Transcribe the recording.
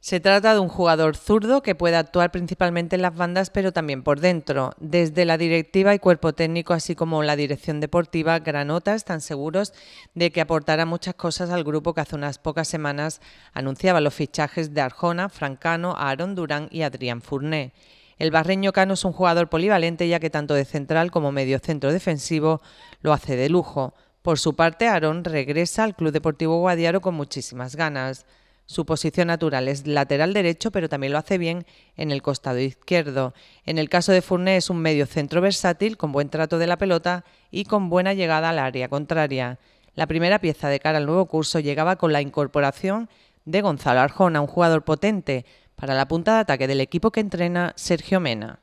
Se trata de un jugador zurdo que puede actuar principalmente en las bandas pero también por dentro. Desde la directiva y cuerpo técnico así como la dirección deportiva Granota están seguros de que aportará muchas cosas al grupo que hace unas pocas semanas anunciaba los fichajes de Arjona, Francano, Aaron Durán y Adrián Fourné. El barreño Cano es un jugador polivalente ya que tanto de central como medio centro defensivo lo hace de lujo. Por su parte, Aaron regresa al Club Deportivo Guadiaro con muchísimas ganas. Su posición natural es lateral derecho, pero también lo hace bien en el costado izquierdo. En el caso de Fournet es un medio centro versátil, con buen trato de la pelota y con buena llegada al área contraria. La primera pieza de cara al nuevo curso llegaba con la incorporación de Gonzalo Arjona, un jugador potente para la punta de ataque del equipo que entrena Sergio Mena.